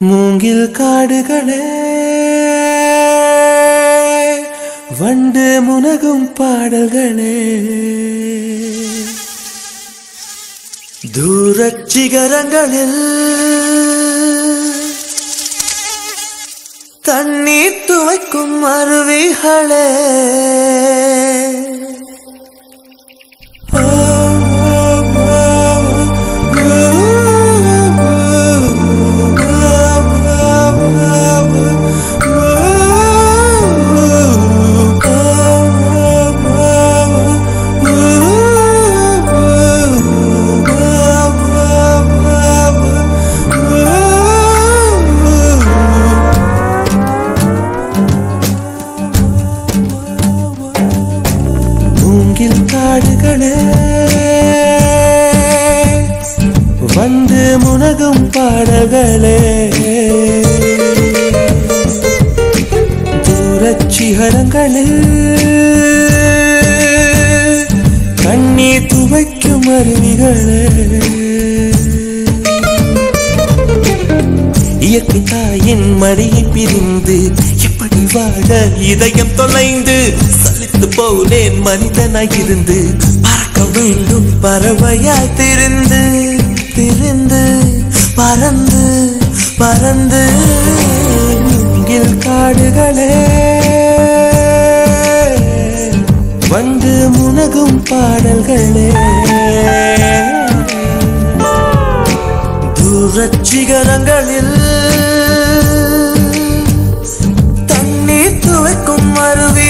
மூங்கில் காடுகளே வண்டு முனகும் பாடல்களே தூரச் சிகரங்களில் தண்ணீர் துவைக்கும் அருவிகளே காடுகளே. வந்து முனகும் பாடல்களே தூரச்சிகரங்களில் கண்ணீர் துவைக்கும் அருவிகளே. இயற்கை தாயின் மடியை பிரிந்து இப்படி வாழ இதயம் தொலைந்து போனேன் மனிதனாய் இருந்து பறக்க வேண்டும் பறவையாய் திருந்து திருந்து பறந்து பறந்து இங்கில் காடுகளே. வந்து முனகும் பாடல்களே. தூரச்சிகரங்களில் தண்ணீர் துவைக்கும் அருவி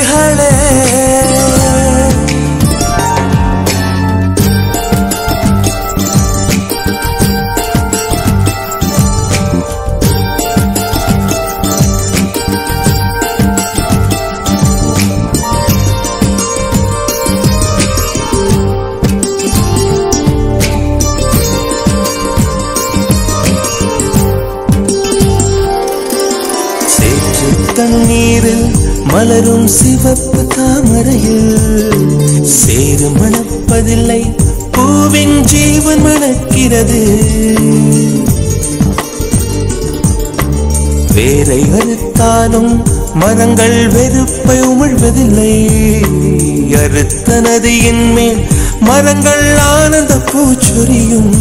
மலரும் சிவப்பு தாமரையில் சேரு மணப்பதில்லை பூவின் ஜீவன் மணக்கிறது. வேரை அறுத்தாலும் மரங்கள் வெறுப்பை உமிழ்வதில்லை. அறுத்த நதியின் மேல் மரங்கள் ஆனந்த பூச்சொரியும்.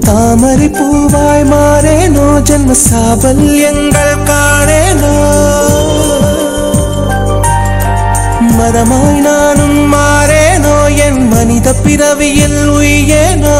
தாமரை பூவாய் மாறேனோ ஜென்ம சாபல்யங்கள் காணேனோ. மதமாய் நானும் மாறேனோ? என் மனித பிறவியில் உயேனோ